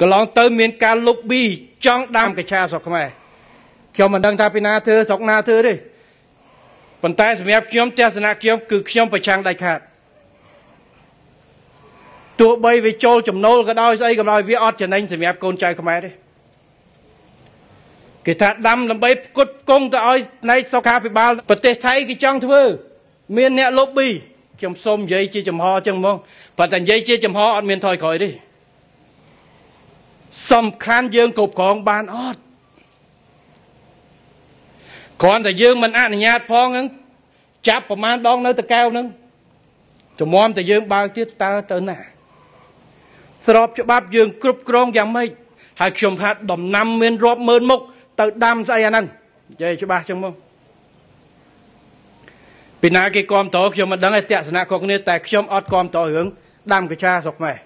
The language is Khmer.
កន្លងទៅមានការ lobby ចង់ដាំកញ្ឆាស្រុកខ្មែរខ្ញុំមិនដឹងថាពីណាធ្វើស្រុកណាធ្វើទេប៉ុន្តែសម្រាប់ខ្ញុំទស្សនៈខ្ញុំគឺខ្ញុំប្រឆាំងដាច់ខាតទោះបីវាចូលចំណូលក៏ដោយស្អីក៏ដោយវាអត់ចំណេញសម្រាប់កូនចៅខ្មែរទេគេថាដាំដើម្បីផ្គត់ផ្គង់ទៅឲ្យផ្នែកសុខាភិបាលប្រទេសថៃគេចង់ធ្វើ មានអ្នក lobby ខ្ញុំសូមនិយាយជាចំហចឹងហ្មងប៉ុន្តែនិយាយជាចំហអត់មានថយក្រោយទេ សំខាន់យើងគ្រប់គ្រងបានអត់គ្រាន់តែយើងមិនអនុញ្ញាតផងហ្នឹងចាប់ប្រមាណដងនៅតកែវហ្នឹងជំមតែយើងបើកទៀតតើទៅណាស្របច្បាប់យើងគ្រប់គ្រងយ៉ាងម៉េចហើយខ្ញុំថាដំណាំមានរាប់ម៉ឺនមុខទៅដាំស្អីអាហ្នឹងនិយាយច្បាស់ចឹងមកពីណាគេគ្រប់តរខ្ញុំមិនដឹងទេទស្សនៈគ្រប់គ្នាតែខ្ញុំអត់គ្រប់តររឿងដាំកញ្ឆាស្រុកខ្មែរ